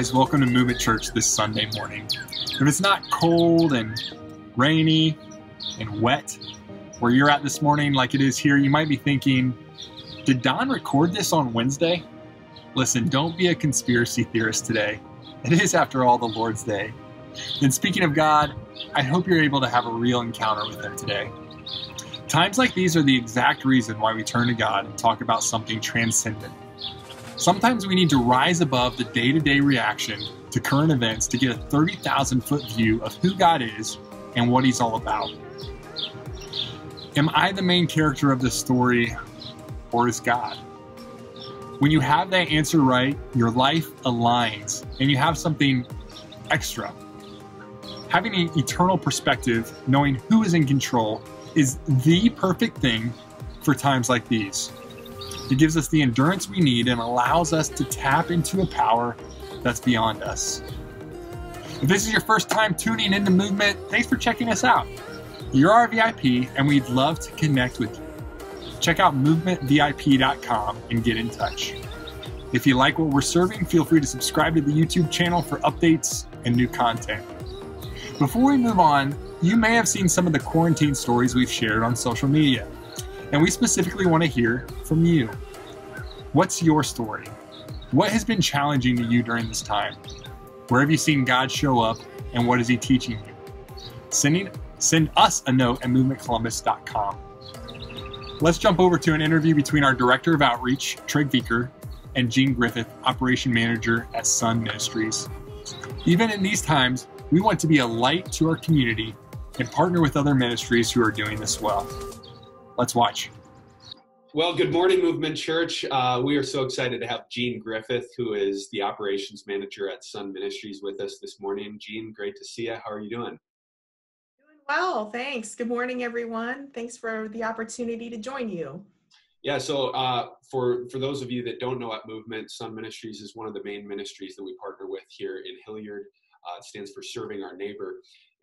guys, welcome to Movement Church this Sunday morning. If it's not cold and rainy and wet where you're at this morning like it is here, you might be thinking, did Don record this on Wednesday? Listen, don't be a conspiracy theorist today. It is, after all, the Lord's Day. And speaking of God, I hope you're able to have a real encounter with Him today. Times like these are the exact reason why we turn to God and talk about something transcendent. Sometimes we need to rise above the day to day reaction to current events to get a 30,000 foot view of who God is and what He's all about. Am I the main character of this story, or is God? When you have that answer right, your life aligns and you have something extra. Having an eternal perspective, knowing who is in control, is the perfect thing for times like these. It gives us the endurance we need and allows us to tap into a power that's beyond us. If this is your first time tuning into Movement, thanks for checking us out. You're our VIP, and we'd love to connect with you check out movementvip.com and get in touch. If you like what we're serving, feel free to subscribe to the YouTube channel for updates and new content. Before we move on, you may have seen some of the quarantine stories we've shared on social media, and we specifically want to hear from you. What's your story? What has been challenging to you during this time? Where have you seen God show up, and what is He teaching you? Sending, send us a note at movementcolumbus.com. Let's jump over to an interview between our Director of Outreach, Tryg Veker, and Gene Griffith, Operation Manager at SON Ministries. Even in these times, we want to be a light to our community and partner with other ministries who are doing this well. Let's watch. Well, good morning, Movement Church. Uh, we are so excited to have Gene Griffith, who is the operations manager at SON Ministries, with us this morning. Gene, great to see you. How are you doing? Doing well. Thanks. Good morning, everyone. Thanks for the opportunity to join you. Yeah, so uh, for for those of you that don't know at Movement, SON Ministries is one of the main ministries that we partner with here in Hilliard. Uh, it stands for serving our neighbor,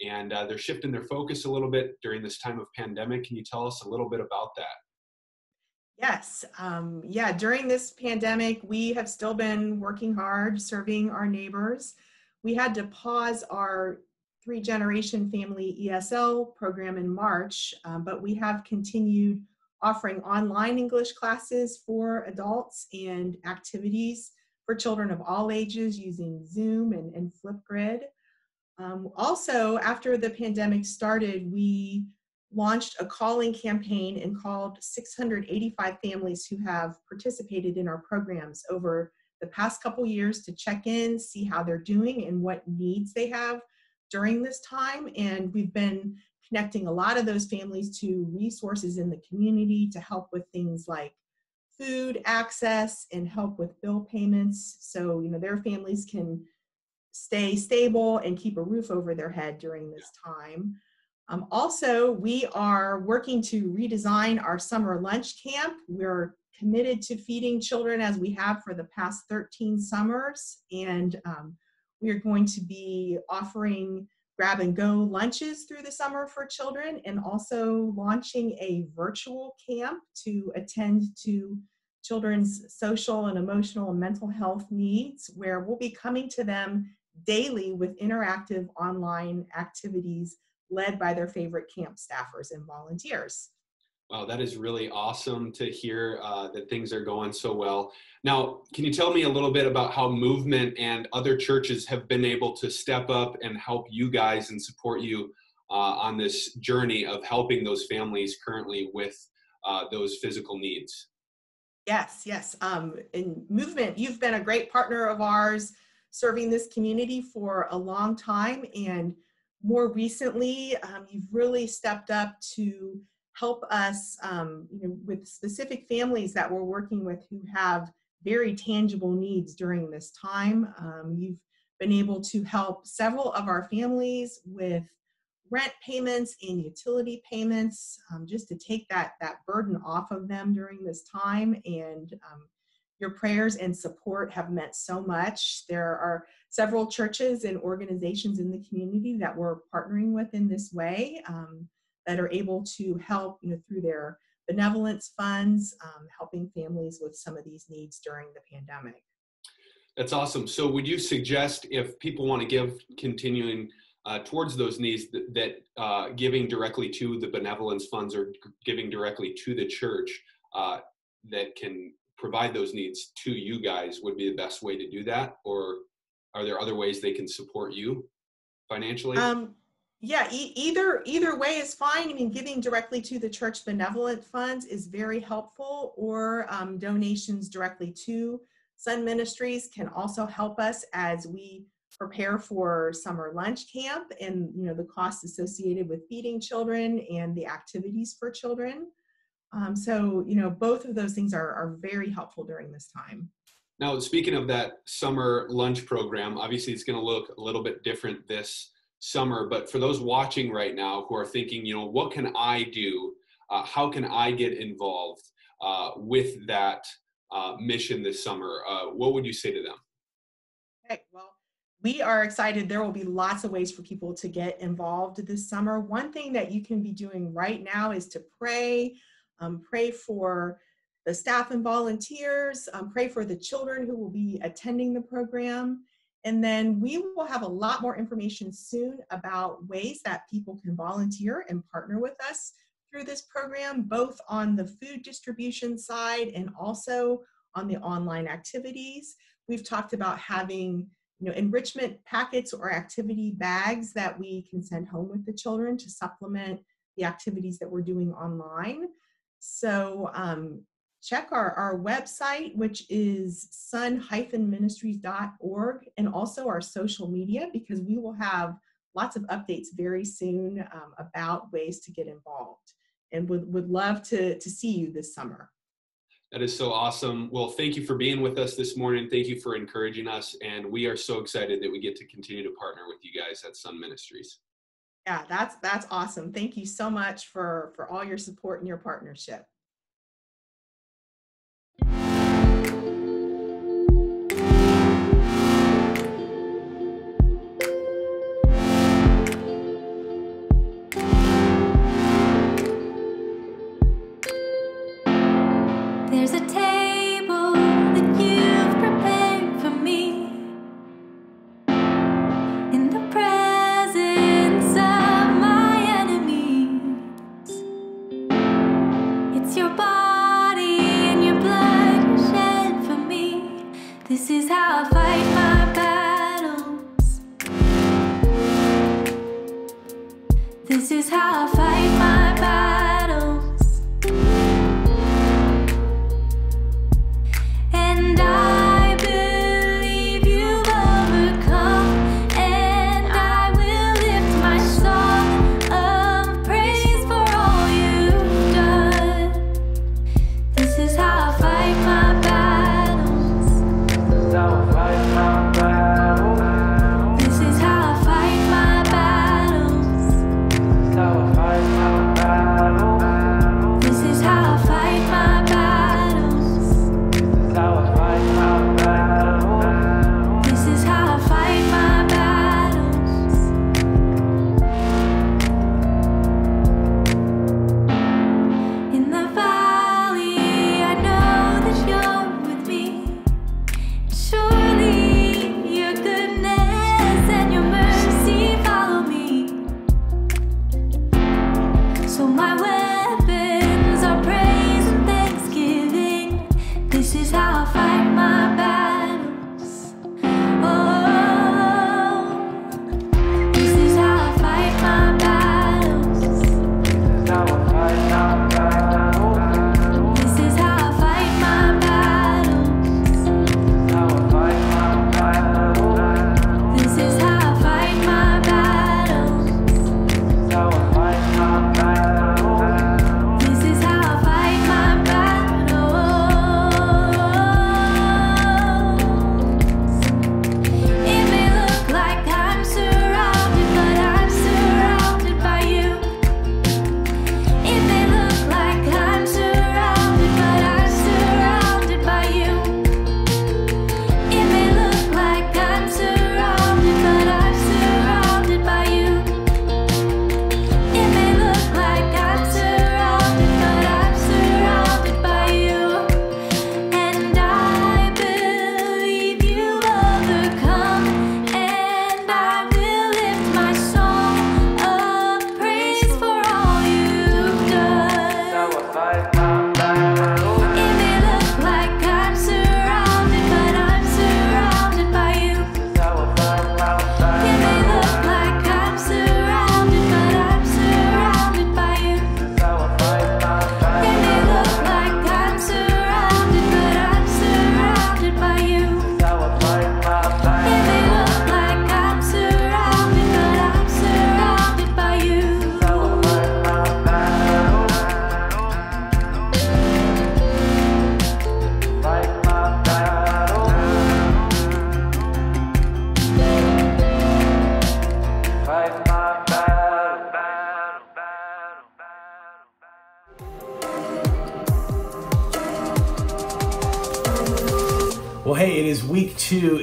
and uh, they're shifting their focus a little bit during this time of pandemic. Can you tell us a little bit about that? Yes, um, yeah. During this pandemic, we have still been working hard serving our neighbors. We had to pause our three generation family ESL program in March, um, but we have continued offering online English classes for adults and activities for children of all ages using Zoom and, and Flipgrid. Um, also, after the pandemic started, we launched a calling campaign and called 685 families who have participated in our programs over the past couple years to check in, see how they're doing and what needs they have during this time. And we've been connecting a lot of those families to resources in the community to help with things like food access and help with bill payments. So, you know, their families can stay stable and keep a roof over their head during this time. Um, also, we are working to redesign our summer lunch camp. We're committed to feeding children as we have for the past 13 summers. And um, we are going to be offering grab and go lunches through the summer for children and also launching a virtual camp to attend to children's social and emotional and mental health needs where we'll be coming to them daily with interactive online activities led by their favorite camp staffers and volunteers. Wow, that is really awesome to hear uh, that things are going so well. Now, can you tell me a little bit about how Movement and other churches have been able to step up and help you guys and support you uh, on this journey of helping those families currently with uh, those physical needs? Yes, yes. Um, in Movement, you've been a great partner of ours serving this community for a long time. And more recently, um, you've really stepped up to help us um, you know, with specific families that we're working with who have very tangible needs during this time. Um, you've been able to help several of our families with rent payments and utility payments um, just to take that, that burden off of them during this time. And um, your prayers and support have meant so much. There are several churches and organizations in the community that we're partnering with in this way. Um, that are able to help you know, through their benevolence funds, um, helping families with some of these needs during the pandemic. That's awesome. So, would you suggest if people want to give continuing uh, towards those needs that, that uh, giving directly to the benevolence funds or giving directly to the church uh, that can provide those needs to you guys would be the best way to do that? Or are there other ways they can support you financially? Um, yeah, e- either either way is fine. I mean, giving directly to the church benevolent funds is very helpful, or um, donations directly to SON Ministries can also help us as we prepare for summer lunch camp and you know the costs associated with feeding children and the activities for children. Um, so you know both of those things are, are very helpful during this time. Now, speaking of that summer lunch program, obviously it's going to look a little bit different this summer. But for those watching right now who are thinking, you know, what can I do? Uh, how can I get involved uh, with that uh, mission this summer? Uh, what would you say to them? Okay, well, we are excited. There will be lots of ways for people to get involved this summer. One thing that you can be doing right now is to pray, um, pray for the staff and volunteers, um, pray for the children who will be attending the program. And then we will have a lot more information soon about ways that people can volunteer and partner with us through this program, both on the food distribution side and also on the online activities. We've talked about having you know, enrichment packets or activity bags that we can send home with the children to supplement the activities that we're doing online. So um, check our, our website, which is son-ministries.org, and also our social media because we will have lots of updates very soon um, about ways to get involved and would, would love to, to see you this summer. That is so awesome. Well, thank you for being with us this morning. Thank you for encouraging us. And we are so excited that we get to continue to partner with you guys at SON Ministries. Yeah, that's that's awesome. Thank you so much for for all your support and your partnership.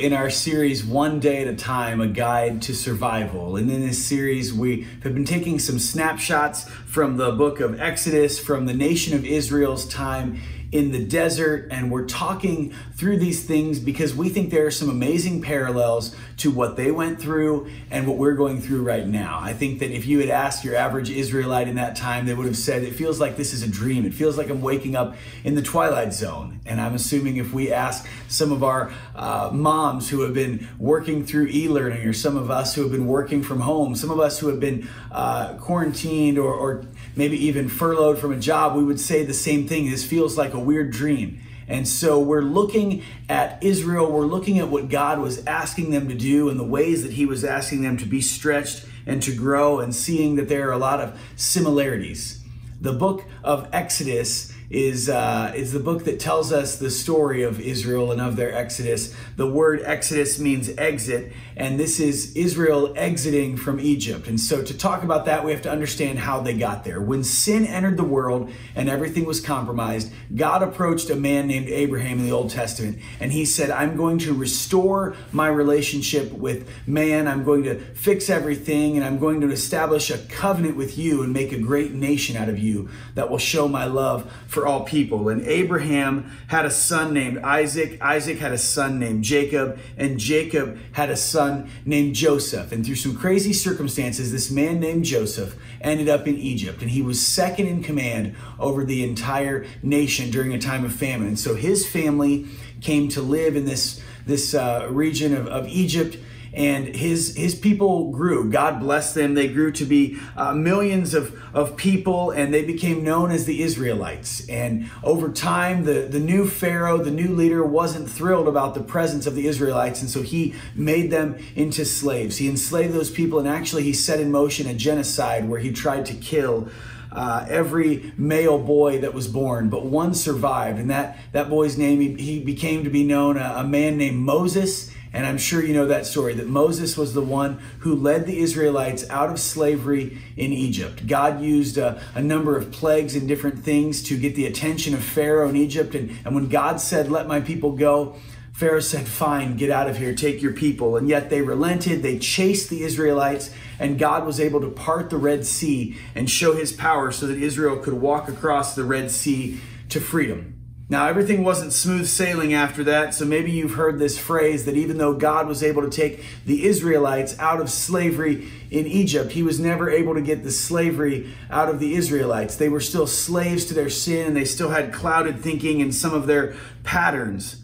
In our series, One Day at a Time, a guide to survival. And in this series, we have been taking some snapshots from the book of Exodus, from the nation of Israel's time in the desert, and we're talking through these things because we think there are some amazing parallels to what they went through and what we're going through right now. I think that if you had asked your average Israelite in that time, they would have said, It feels like this is a dream. It feels like I'm waking up in the twilight zone. And I'm assuming if we ask some of our uh, moms who have been working through e learning, or some of us who have been working from home, some of us who have been uh, quarantined or, or maybe even furloughed from a job, we would say the same thing. This feels like a weird dream. And so we're looking at Israel, we're looking at what God was asking them to do and the ways that He was asking them to be stretched and to grow, and seeing that there are a lot of similarities. The book of Exodus is, uh, is the book that tells us the story of Israel and of their exodus. The word exodus means exit, and this is Israel exiting from Egypt. And so, to talk about that, we have to understand how they got there. When sin entered the world and everything was compromised, God approached a man named Abraham in the Old Testament, and he said, I'm going to restore my relationship with man. I'm going to fix everything, and I'm going to establish a covenant with you and make a great nation out of you that will show my love for all people. And Abraham had a son named Isaac. Isaac had a son named Jacob. And Jacob had a son named Joseph. And through some crazy circumstances, this man named Joseph ended up in Egypt. And he was second in command over the entire nation during a time of famine. And so his family came to live in this, this uh, region of, of Egypt and his his people grew. God blessed them. They grew to be uh, millions of, of people, and they became known as the Israelites. And over time, the, the new Pharaoh, the new leader, wasn't thrilled about the presence of the Israelites, and so he made them into slaves. He enslaved those people, and actually, he set in motion a genocide where he tried to kill. Uh, every male boy that was born, but one survived, and that that boy's name he, he became to be known a, a man named Moses, and I'm sure you know that story that Moses was the one who led the Israelites out of slavery in Egypt. God used a, a, number of plagues and different things to get the attention of Pharaoh in Egypt. And, and when God said, Let my people go, Pharaoh said, Fine, get out of here, take your people. And yet they relented, they chased the Israelites, and God was able to part the Red Sea and show his power so that Israel could walk across the Red Sea to freedom. Now, everything wasn't smooth sailing after that, so maybe you've heard this phrase that even though God was able to take the Israelites out of slavery in Egypt, he was never able to get the slavery out of the Israelites. They were still slaves to their sin, and they still had clouded thinking and some of their patterns.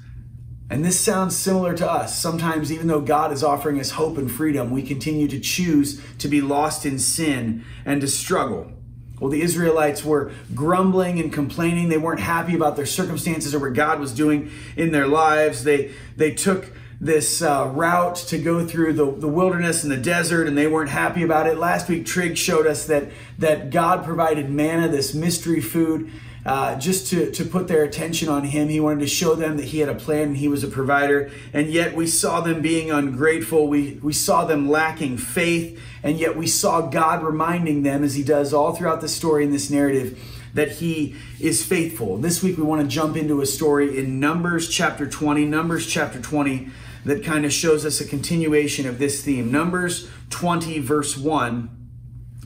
And this sounds similar to us. Sometimes, even though God is offering us hope and freedom, we continue to choose to be lost in sin and to struggle. Well, the Israelites were grumbling and complaining. They weren't happy about their circumstances or what God was doing in their lives. They, they took this uh, route to go through the, the wilderness and the desert, and they weren't happy about it. Last week, Tryg showed us that, that God provided manna, this mystery food, uh, just to, to put their attention on him. He wanted to show them that he had a plan and he was a provider. And yet we saw them being ungrateful. We, we saw them lacking faith. And yet we saw God reminding them, as he does all throughout the story in this narrative, that he is faithful. This week we want to jump into a story in Numbers chapter 20. Numbers chapter 20 that kind of shows us a continuation of this theme. Numbers 20, verse 1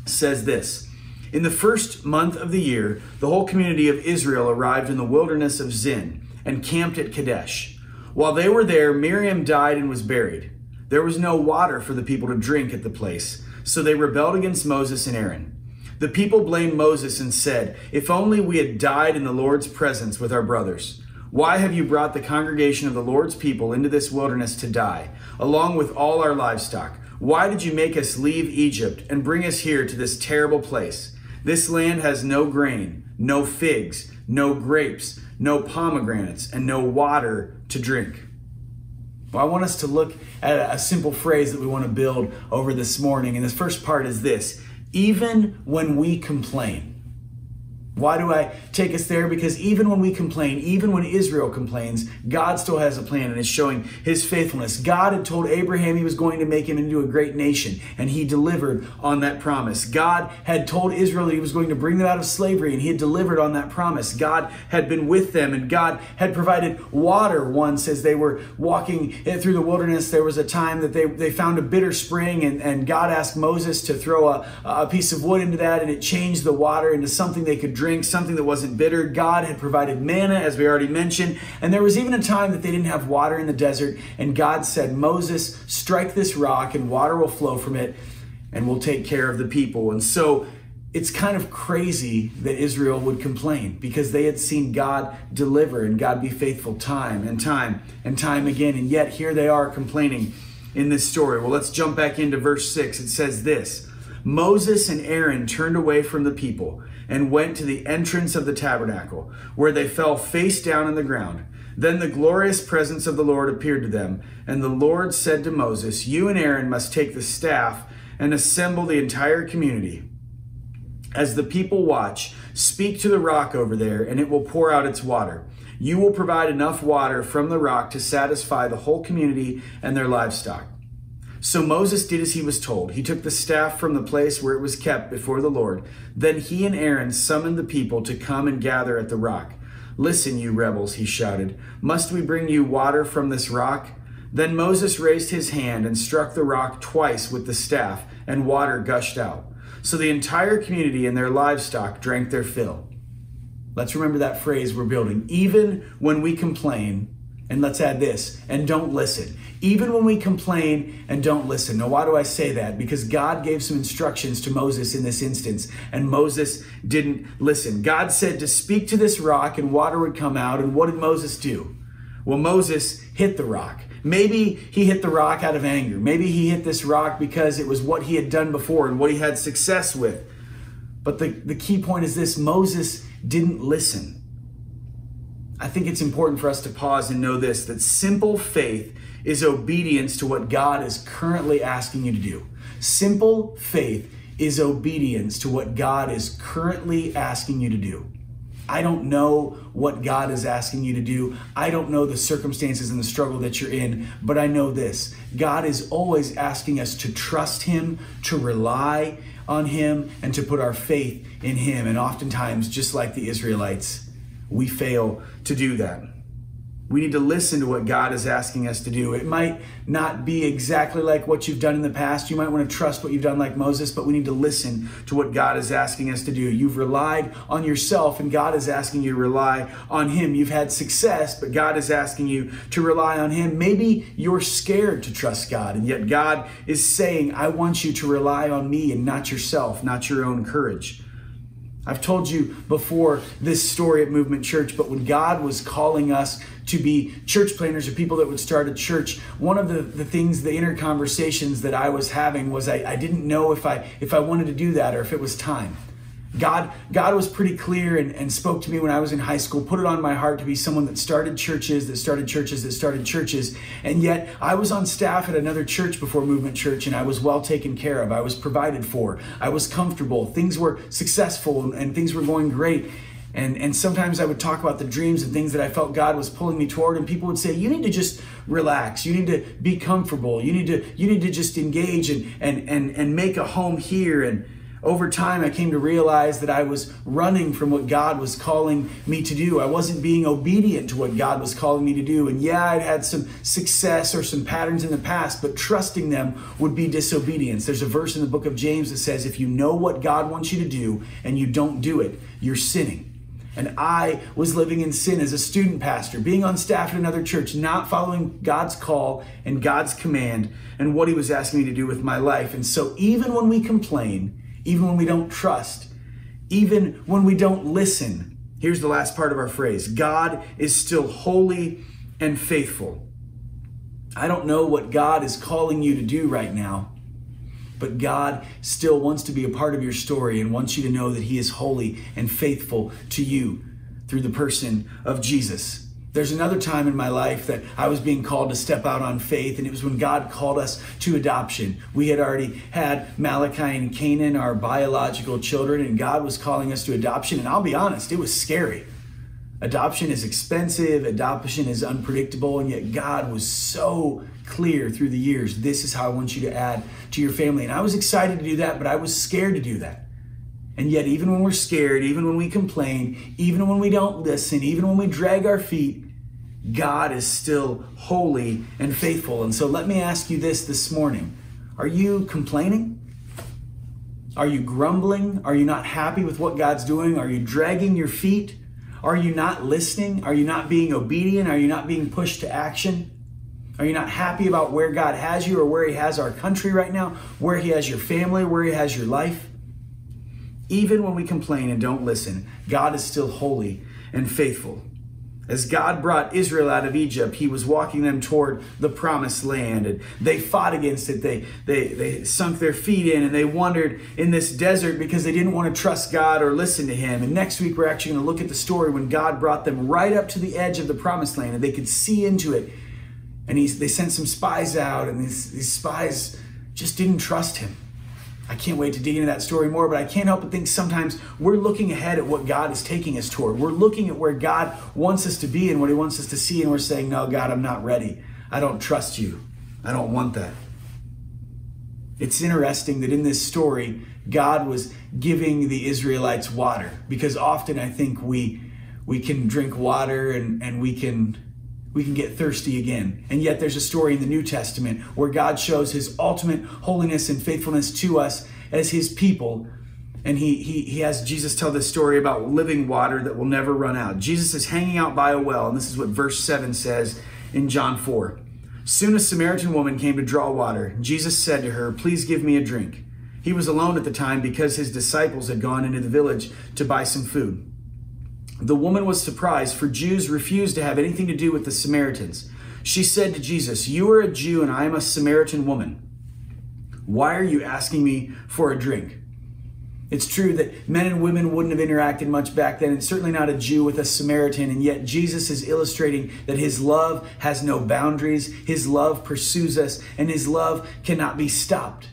says this. In the first month of the year, the whole community of Israel arrived in the wilderness of Zin and camped at Kadesh. While they were there, Miriam died and was buried. There was no water for the people to drink at the place, so they rebelled against Moses and Aaron. The people blamed Moses and said, If only we had died in the Lord's presence with our brothers. Why have you brought the congregation of the Lord's people into this wilderness to die, along with all our livestock? Why did you make us leave Egypt and bring us here to this terrible place? This land has no grain, no figs, no grapes, no pomegranates, and no water to drink. Well, I want us to look at a simple phrase that we want to build over this morning. And this first part is this even when we complain, Why do I take us there? Because even when we complain, even when Israel complains, God still has a plan and is showing his faithfulness. God had told Abraham he was going to make him into a great nation, and he delivered on that promise. God had told Israel that he was going to bring them out of slavery, and he had delivered on that promise. God had been with them, and God had provided water once as they were walking through the wilderness. There was a time that they, they found a bitter spring, and, and God asked Moses to throw a, a piece of wood into that, and it changed the water into something they could drink drink, something that wasn't bitter. God had provided manna, as we already mentioned. And there was even a time that they didn't have water in the desert. And God said, Moses, strike this rock, and water will flow from it, and we'll take care of the people. And so it's kind of crazy that Israel would complain because they had seen God deliver and God be faithful time and time and time again. And yet here they are complaining in this story. Well, let's jump back into verse 6. It says this Moses and Aaron turned away from the people and went to the entrance of the tabernacle, where they fell face down on the ground. Then the glorious presence of the Lord appeared to them, and the Lord said to Moses, You and Aaron must take the staff and assemble the entire community. As the people watch, speak to the rock over there, and it will pour out its water. You will provide enough water from the rock to satisfy the whole community and their livestock. So Moses did as he was told. He took the staff from the place where it was kept before the Lord. Then he and Aaron summoned the people to come and gather at the rock. Listen, you rebels, he shouted. Must we bring you water from this rock? Then Moses raised his hand and struck the rock twice with the staff, and water gushed out. So the entire community and their livestock drank their fill. Let's remember that phrase we're building. Even when we complain, and let's add this, and don't listen even when we complain and don't listen. Now, why do I say that? Because God gave some instructions to Moses in this instance, and Moses didn't listen. God said to speak to this rock, and water would come out. And what did Moses do? Well, Moses hit the rock. Maybe he hit the rock out of anger. Maybe he hit this rock because it was what he had done before and what he had success with. But the, the key point is this Moses didn't listen. I think it's important for us to pause and know this that simple faith is obedience to what God is currently asking you to do. Simple faith is obedience to what God is currently asking you to do. I don't know what God is asking you to do. I don't know the circumstances and the struggle that you're in, but I know this God is always asking us to trust Him, to rely on Him, and to put our faith in Him. And oftentimes, just like the Israelites, we fail to do that. We need to listen to what God is asking us to do. It might not be exactly like what you've done in the past. You might want to trust what you've done like Moses, but we need to listen to what God is asking us to do. You've relied on yourself, and God is asking you to rely on Him. You've had success, but God is asking you to rely on Him. Maybe you're scared to trust God, and yet God is saying, I want you to rely on me and not yourself, not your own courage. I've told you before this story at Movement Church, but when God was calling us to be church planners or people that would start a church, one of the, the things, the inner conversations that I was having was I, I didn't know if I if I wanted to do that or if it was time. God, God was pretty clear and, and spoke to me when I was in high school, put it on my heart to be someone that started churches, that started churches, that started churches. And yet I was on staff at another church before Movement Church and I was well taken care of. I was provided for. I was comfortable. Things were successful and, and things were going great. And, and sometimes I would talk about the dreams and things that I felt God was pulling me toward, and people would say, You need to just relax. You need to be comfortable. You need to, you need to just engage and, and, and, and make a home here. And, over time, I came to realize that I was running from what God was calling me to do. I wasn't being obedient to what God was calling me to do. And yeah, I'd had some success or some patterns in the past, but trusting them would be disobedience. There's a verse in the book of James that says, if you know what God wants you to do and you don't do it, you're sinning. And I was living in sin as a student pastor, being on staff at another church, not following God's call and God's command and what He was asking me to do with my life. And so, even when we complain, even when we don't trust, even when we don't listen. Here's the last part of our phrase God is still holy and faithful. I don't know what God is calling you to do right now, but God still wants to be a part of your story and wants you to know that He is holy and faithful to you through the person of Jesus. There's another time in my life that I was being called to step out on faith, and it was when God called us to adoption. We had already had Malachi and Canaan, our biological children, and God was calling us to adoption. And I'll be honest, it was scary. Adoption is expensive, adoption is unpredictable, and yet God was so clear through the years this is how I want you to add to your family. And I was excited to do that, but I was scared to do that. And yet, even when we're scared, even when we complain, even when we don't listen, even when we drag our feet, God is still holy and faithful. And so let me ask you this this morning Are you complaining? Are you grumbling? Are you not happy with what God's doing? Are you dragging your feet? Are you not listening? Are you not being obedient? Are you not being pushed to action? Are you not happy about where God has you or where He has our country right now? Where He has your family? Where He has your life? Even when we complain and don't listen, God is still holy and faithful. As God brought Israel out of Egypt, he was walking them toward the promised land. And they fought against it. They, they, they sunk their feet in and they wandered in this desert because they didn't want to trust God or listen to him. And next week, we're actually going to look at the story when God brought them right up to the edge of the promised land and they could see into it. And he, they sent some spies out, and these, these spies just didn't trust him. I can't wait to dig into that story more, but I can't help but think sometimes we're looking ahead at what God is taking us toward. We're looking at where God wants us to be and what He wants us to see, and we're saying, No, God, I'm not ready. I don't trust you. I don't want that. It's interesting that in this story, God was giving the Israelites water because often I think we we can drink water and, and we can we can get thirsty again. And yet there's a story in the New Testament where God shows his ultimate holiness and faithfulness to us as his people. And he, he, he has Jesus tell this story about living water that will never run out. Jesus is hanging out by a well, and this is what verse 7 says in John 4. Soon a Samaritan woman came to draw water. Jesus said to her, Please give me a drink. He was alone at the time because his disciples had gone into the village to buy some food. The woman was surprised, for Jews refused to have anything to do with the Samaritans. She said to Jesus, You are a Jew and I am a Samaritan woman. Why are you asking me for a drink? It's true that men and women wouldn't have interacted much back then, and certainly not a Jew with a Samaritan, and yet Jesus is illustrating that his love has no boundaries, his love pursues us, and his love cannot be stopped.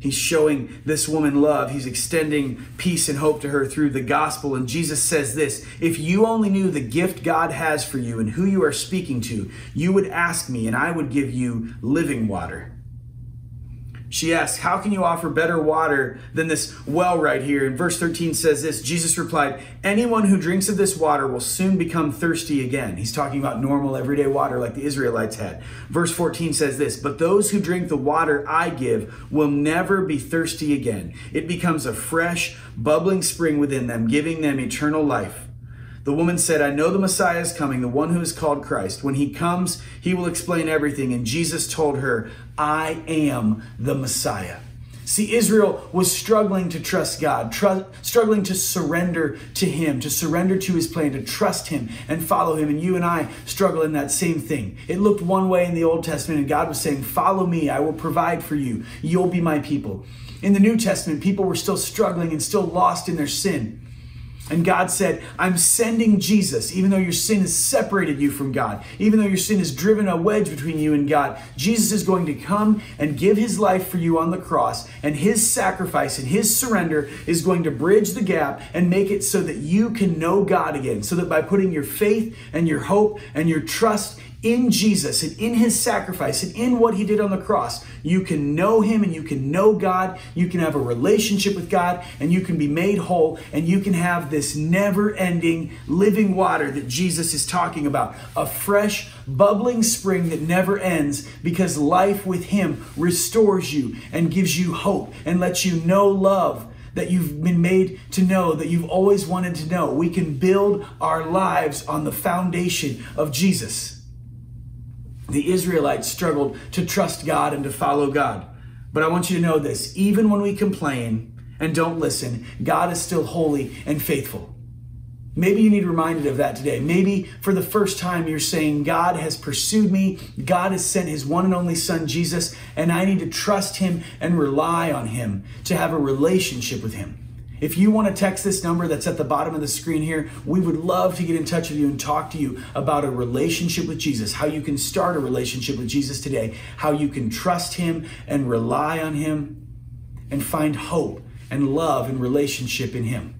He's showing this woman love. He's extending peace and hope to her through the gospel. And Jesus says this If you only knew the gift God has for you and who you are speaking to, you would ask me, and I would give you living water. She asks, How can you offer better water than this well right here? And verse 13 says this Jesus replied, Anyone who drinks of this water will soon become thirsty again. He's talking about normal, everyday water like the Israelites had. Verse 14 says this But those who drink the water I give will never be thirsty again. It becomes a fresh, bubbling spring within them, giving them eternal life. The woman said, I know the Messiah is coming, the one who is called Christ. When he comes, he will explain everything. And Jesus told her, I am the Messiah. See, Israel was struggling to trust God, tr- struggling to surrender to Him, to surrender to His plan, to trust Him and follow Him. And you and I struggle in that same thing. It looked one way in the Old Testament, and God was saying, Follow me, I will provide for you, you'll be my people. In the New Testament, people were still struggling and still lost in their sin. And God said, I'm sending Jesus, even though your sin has separated you from God, even though your sin has driven a wedge between you and God. Jesus is going to come and give his life for you on the cross, and his sacrifice and his surrender is going to bridge the gap and make it so that you can know God again. So that by putting your faith and your hope and your trust in Jesus and in his sacrifice and in what he did on the cross, you can know him and you can know God. You can have a relationship with God and you can be made whole and you can have this never ending living water that Jesus is talking about. A fresh, bubbling spring that never ends because life with him restores you and gives you hope and lets you know love that you've been made to know, that you've always wanted to know. We can build our lives on the foundation of Jesus the Israelites struggled to trust God and to follow God. But I want you to know this even when we complain and don't listen, God is still holy and faithful. Maybe you need reminded of that today. Maybe for the first time you're saying, God has pursued me, God has sent his one and only Son, Jesus, and I need to trust him and rely on him to have a relationship with him. If you want to text this number that's at the bottom of the screen here, we would love to get in touch with you and talk to you about a relationship with Jesus, how you can start a relationship with Jesus today, how you can trust Him and rely on Him and find hope and love and relationship in Him.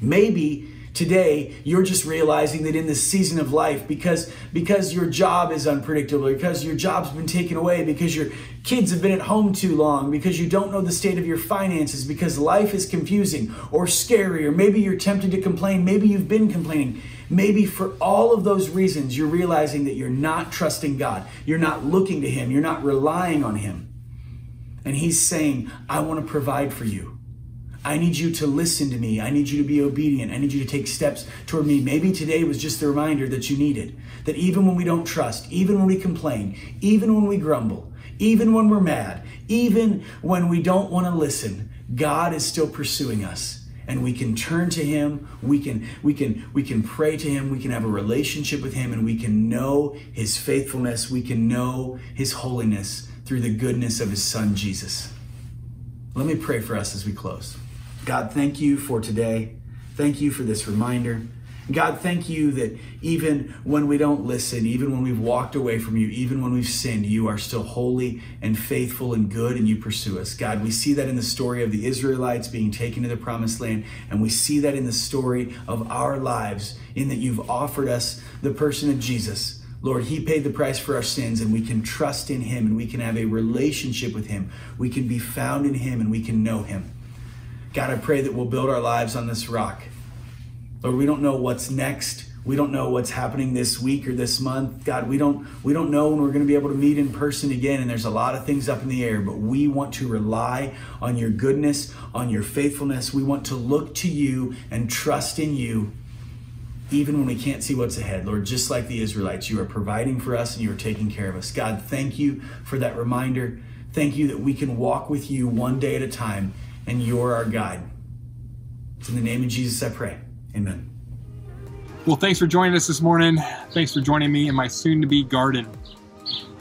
Maybe Today, you're just realizing that in this season of life, because, because your job is unpredictable, because your job's been taken away, because your kids have been at home too long, because you don't know the state of your finances, because life is confusing or scary, or maybe you're tempted to complain, maybe you've been complaining. Maybe for all of those reasons, you're realizing that you're not trusting God. You're not looking to Him. You're not relying on Him. And He's saying, I want to provide for you. I need you to listen to me. I need you to be obedient. I need you to take steps toward me. Maybe today was just the reminder that you needed. That even when we don't trust, even when we complain, even when we grumble, even when we're mad, even when we don't want to listen, God is still pursuing us. And we can turn to him, we can we can we can pray to him, we can have a relationship with him and we can know his faithfulness, we can know his holiness through the goodness of his son Jesus. Let me pray for us as we close. God, thank you for today. Thank you for this reminder. God, thank you that even when we don't listen, even when we've walked away from you, even when we've sinned, you are still holy and faithful and good and you pursue us. God, we see that in the story of the Israelites being taken to the promised land, and we see that in the story of our lives, in that you've offered us the person of Jesus. Lord, He paid the price for our sins, and we can trust in Him, and we can have a relationship with Him. We can be found in Him, and we can know Him. God, I pray that we'll build our lives on this rock. Lord, we don't know what's next. We don't know what's happening this week or this month. God, we don't we don't know when we're going to be able to meet in person again and there's a lot of things up in the air, but we want to rely on your goodness, on your faithfulness. We want to look to you and trust in you even when we can't see what's ahead. Lord, just like the Israelites, you are providing for us and you are taking care of us. God, thank you for that reminder. Thank you that we can walk with you one day at a time and you're our guide. It's in the name of Jesus I pray. Amen. Well, thanks for joining us this morning. Thanks for joining me in my soon to be garden.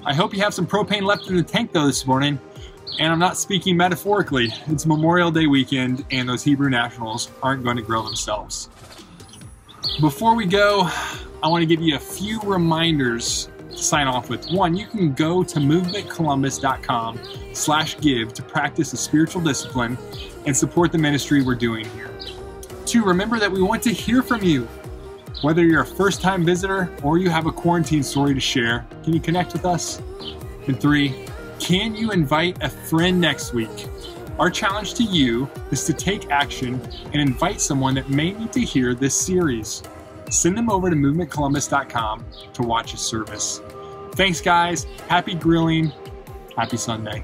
I hope you have some propane left in the tank though this morning. And I'm not speaking metaphorically. It's Memorial Day weekend, and those Hebrew nationals aren't going to grill themselves. Before we go, I want to give you a few reminders sign off with. One, you can go to movementcolumbus.com slash give to practice a spiritual discipline and support the ministry we're doing here. Two, remember that we want to hear from you. Whether you're a first time visitor or you have a quarantine story to share, can you connect with us? And three, can you invite a friend next week? Our challenge to you is to take action and invite someone that may need to hear this series send them over to movementcolumbus.com to watch a service. Thanks, guys. Happy grilling. Happy Sunday.